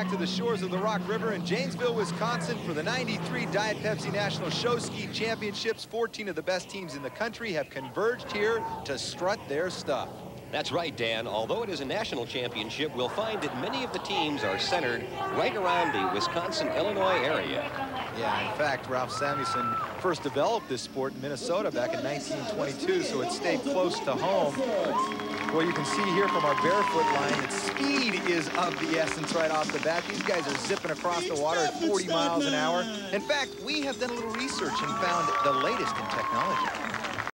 back to the shores of the Rock River in Janesville, Wisconsin for the 93 Diet Pepsi National Show Ski Championships. 14 of the best teams in the country have converged here to strut their stuff. That's right, Dan. Although it is a national championship, we'll find that many of the teams are centered right around the Wisconsin-Illinois area. Yeah, in fact, Ralph Samuelson first developed this sport in Minnesota back in 1922, so it stayed close to home. Well, you can see here from our barefoot line that speed of the essence right off the bat. These guys are zipping across the water at 40 miles an hour. In fact, we have done a little research and found the latest in technology.